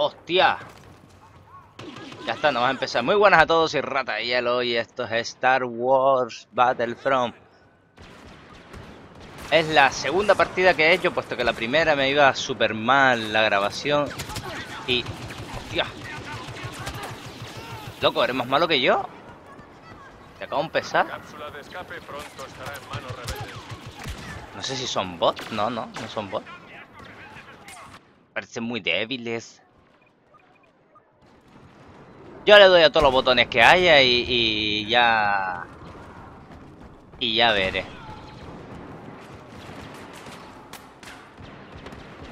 ¡Hostia! Ya está, no vamos a empezar. Muy buenas a todos y Rata de Hielo y esto es Star Wars Battlefront. Es la segunda partida que he hecho, puesto que la primera me iba súper mal la grabación. Y... ¡Hostia! Loco, ¿eres más malo que yo? Te acabo de empezar. Cápsula de escape pronto estará en manos rebeldes. No sé si son bots. No, no, no son bots. Parecen muy débiles. Yo le doy a todos los botones que haya y, y ya... Y ya veré.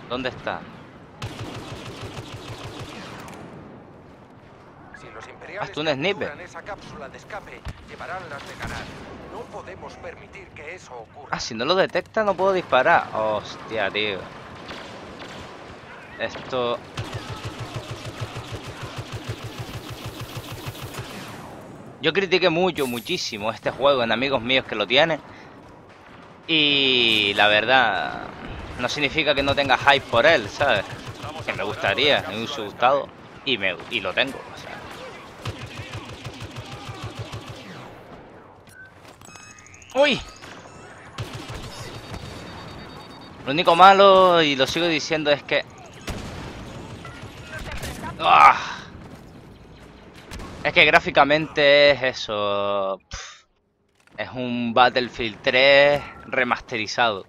¿Dónde está? Si los imperiales Hazte un sniper. esa cápsula de escape, llevarán las de ganar. No podemos permitir que eso ocurra. Ah, si no lo detecta no puedo disparar. Hostia, tío. Esto... Yo critiqué mucho, muchísimo este juego en amigos míos que lo tienen. Y la verdad, no significa que no tenga hype por él, ¿sabes? Que me gustaría, me hubiese gustado y, me, y lo tengo. o sea. ¡Uy! Lo único malo, y lo sigo diciendo, es que... ¡Ah! Es que gráficamente es eso... Es un Battlefield 3 remasterizado.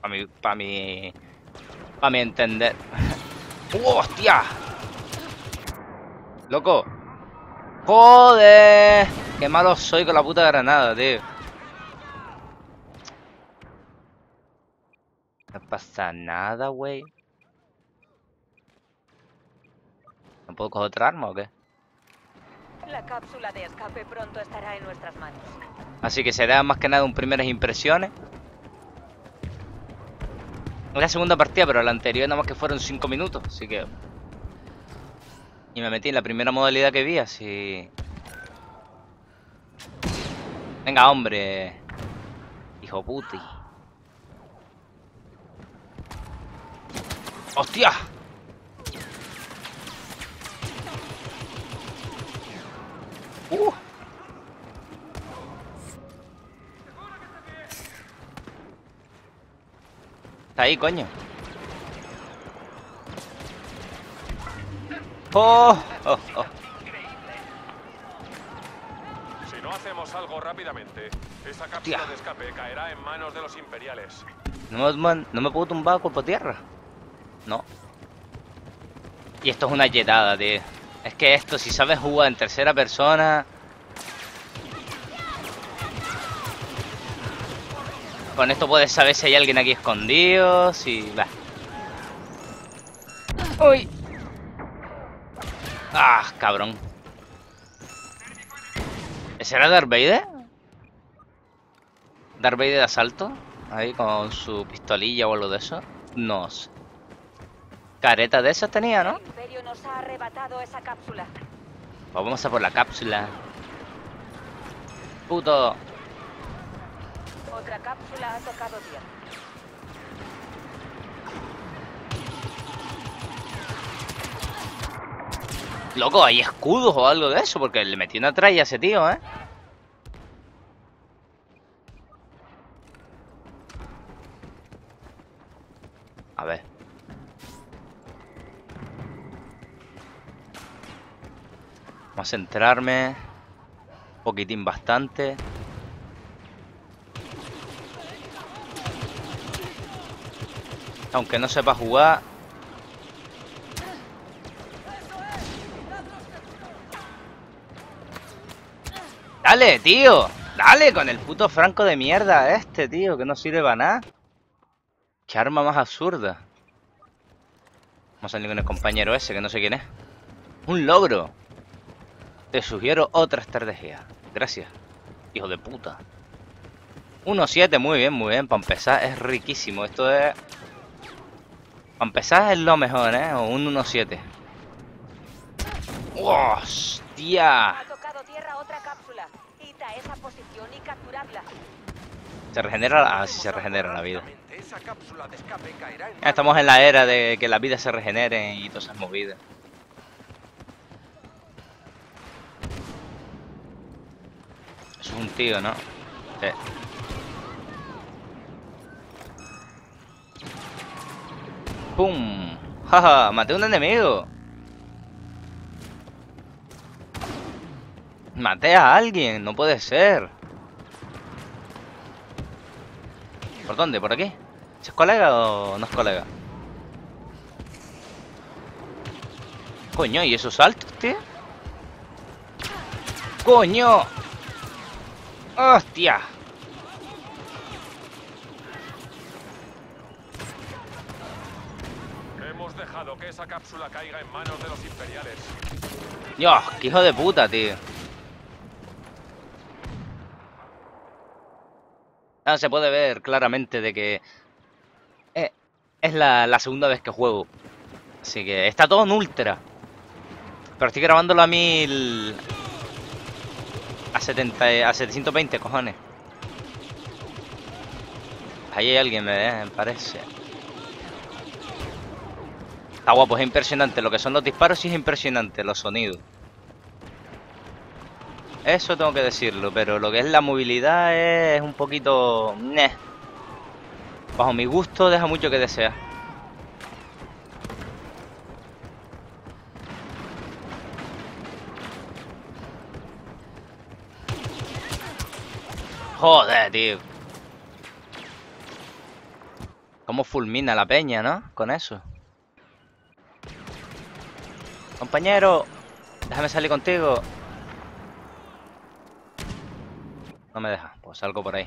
Para mi... Para mi... Para mi entender. ¡Uh, ¡Hostia! ¡Loco! ¡Joder! ¡Qué malo soy con la puta granada, tío! No pasa nada, güey. ¿No puedo coger otra arma o qué? La cápsula de escape pronto estará en nuestras manos. Así que será más que nada un primeras impresiones. Es la segunda partida, pero la anterior nada más que fueron 5 minutos, así que... Y me metí en la primera modalidad que vi, así... Venga, hombre. Hijo puti. ¡Hostia! ¡Uh! Está ahí, coño. Oh, oh, oh. Si no hacemos algo rápidamente, esa cápsula Hostia. de escape caerá en manos de los imperiales. ¿No man- no me puedo tumbar a cuerpo tierra? No. Y esto es una yetada, tío. Es que esto, si sabes jugar en tercera persona... Con esto puedes saber si hay alguien aquí escondido, si... Va. ¡Uy! ¡Ah, cabrón! ¿Ese era Darth Vader? ¿Darth Vader de asalto? Ahí con su pistolilla o algo de eso. No sé. Careta de esas tenía, ¿no? Nos ha arrebatado esa cápsula. Pues vamos a por la cápsula. Puto. Otra cápsula ha tocado tierra. Loco, hay escudos o algo de eso, porque le metí una tralla a ese tío, ¿eh? A ver. Vamos a centrarme. Un poquitín bastante. Aunque no sepa jugar, Dale, tío. Dale con el puto franco de mierda este, tío, que no sirve para nada. Qué arma más absurda. Vamos a salir con el compañero ese, que no sé quién es. Un logro. Te sugiero otra estrategia. Gracias. Hijo de puta. 1-7, muy bien, muy bien. Para empezar es riquísimo. Esto es... Para empezar es lo mejor, ¿eh? O un 1-7. ¡Hostia! Se regenera... Ah, sí se regenera la vida. Ya estamos en la era de que las vidas se regeneren y todas esas movidas. Eso es un tío, ¿no? Sí. ¡Pum! ¡Jaja! ¡Maté a un enemigo! Maté a alguien, no puede ser. ¿Por dónde? ¿Por aquí? ¿Es colega o no es colega? Coño, ¿y esos saltos, tío? ¡Coño! ¡Hostia! Hemos dejado que esa cápsula caiga en manos de los imperiales. Dios, qué hijo de puta, tío. Ah, se puede ver claramente de que eh, es la, la segunda vez que juego. Así que está todo en ultra. Pero estoy grabándolo a mil... A 70... A 720, cojones. Ahí hay alguien, me, parece. Está guapo, es impresionante. Lo que son los disparos sí es impresionante, los sonidos. Eso tengo que decirlo, pero lo que es la movilidad es un poquito... Bajo mi gusto deja mucho que desear. Joder, tío. Cómo fulmina la peña, ¿no? Con eso. Compañero, déjame salir contigo. No me deja, pues salgo por ahí.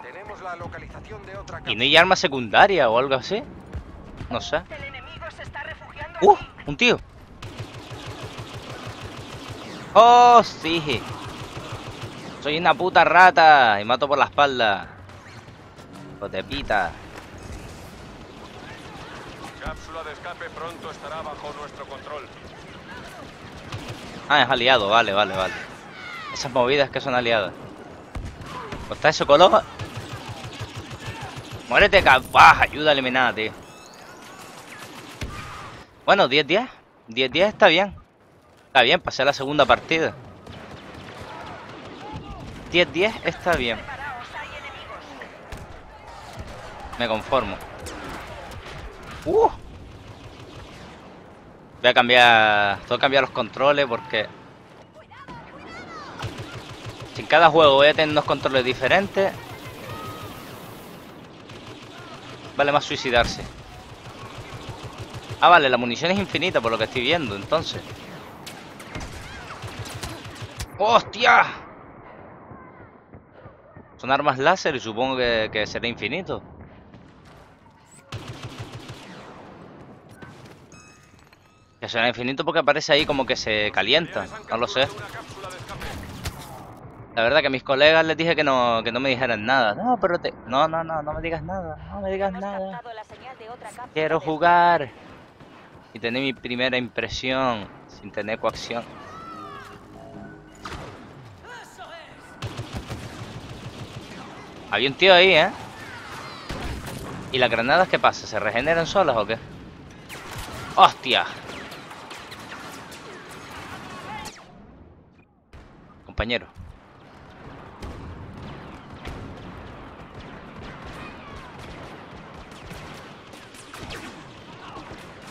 Tenemos la localización de otra ¿Y no hay arma secundaria o algo así? No sé. El enemigo se está refugiando ¡Uh! ¡Un tío! ¡Oh, sí! Soy una puta rata y mato por la espalda. Hijo de pita. Cápsula de escape pronto estará bajo nuestro control. Ah, es aliado, vale, vale, vale. Esas movidas que son aliadas. ¿Pues está eso, color? Muérete, capaz. Ayuda eliminada, tío. Bueno, 10-10. 10-10 está bien. Está bien, pasé la segunda partida. 10-10 está bien. Me conformo. Uh. Voy a cambiar. Tengo que cambiar los controles porque. En cada juego voy a tener unos controles diferentes. Vale más suicidarse. Ah, vale, la munición es infinita por lo que estoy viendo, entonces. ¡Hostia! Son armas láser y supongo que, que será infinito. Que será infinito porque aparece ahí como que se calienta. No lo sé. La verdad que a mis colegas les dije que no, que no me dijeran nada. No, pero te... No, no, no, no me digas nada. No me digas nada. Quiero jugar. Y tener mi primera impresión sin tener coacción. Había un tío ahí, ¿eh? ¿Y las granadas qué pasa? ¿Se regeneran solas o qué? ¡Hostia! Compañero.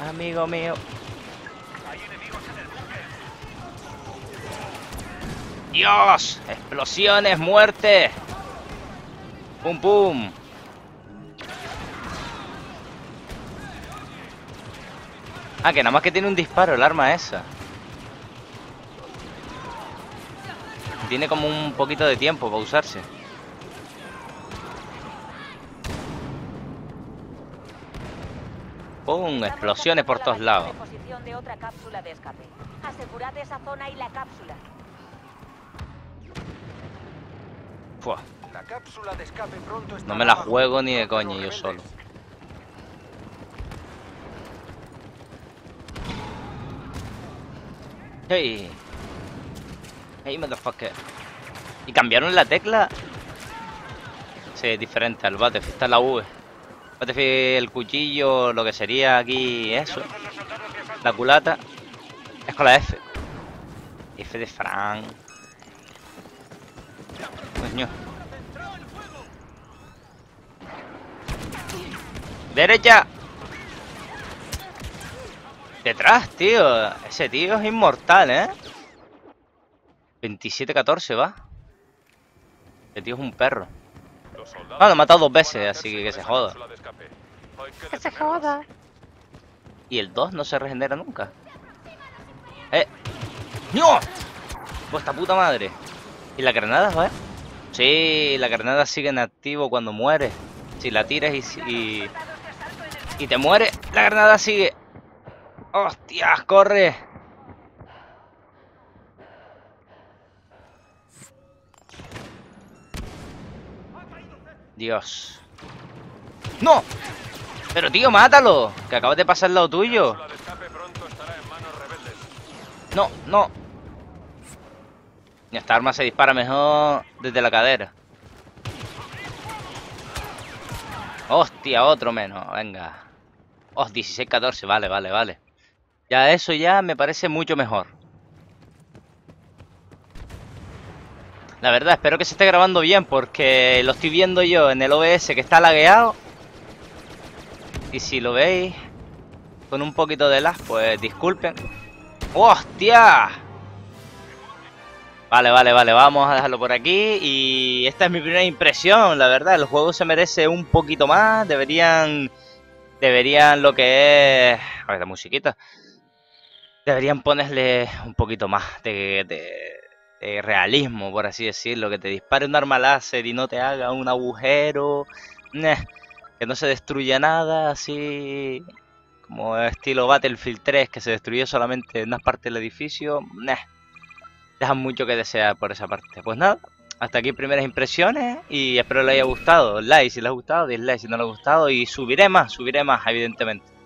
Amigo mío. ¡Dios! ¡Explosiones! ¡Muerte! ¡Pum, pum! Ah, que nada más que tiene un disparo el arma esa. Tiene como un poquito de tiempo para usarse. ¡Pum! Explosiones por todos la lados. base de posición de otra cápsula de escape. Asegurad esa zona y la cápsula. Fua, La cápsula de escape pronto No estará me la juego ni de coña yo solo. Hey. Hey, motherfucker. ¿Y cambiaron la tecla? Sí, es diferente al Battlefield. Está la V. Battlefield, el cuchillo, lo que sería aquí eso. La culata. Es con la F. F de Fran. Coño. Derecha. Detrás, tío. Ese tío es inmortal, ¿eh? 27-14 va. Ese tío es un perro. Ah, lo he matado dos veces, así que que se joda. que se joda. Y el 2 no se regenera nunca. ¡Eh! ¡No! ¡Vuestra puta madre! ¿Y la granada, va? Sí, la granada sigue en activo cuando muere. Si la tiras y, y, y te muere, la granada sigue. ¡Hostias! ¡Corre! Dios. ¡No! Pero tío, mátalo, que acabas de pasar al lado tuyo. No, no. Y esta arma se dispara mejor desde la cadera. Hostia, otro menos, venga. Oh, 16-14, vale, vale, vale. Ya eso ya me parece mucho mejor. La verdad, espero que se esté grabando bien porque lo estoy viendo yo en el OBS que está lagueado. Y si lo veis con un poquito de lag, pues disculpen. ¡Hostia! Vale, vale, vale, vamos a dejarlo por aquí y esta es mi primera impresión, la verdad, el juego se merece un poquito más, deberían, deberían lo que es, a ver, la musiquita, deberían ponerle un poquito más de, de- de realismo, por así decirlo, que te dispare un arma láser y no te haga un agujero, Neh, que no se destruya nada, así como estilo Battlefield 3, que se destruyó solamente una parte del edificio, Neh, dejan mucho que desear por esa parte. Pues nada, hasta aquí primeras impresiones y espero les haya gustado. Like si les ha gustado, dislike si no les ha gustado y subiré más, subiré más, evidentemente.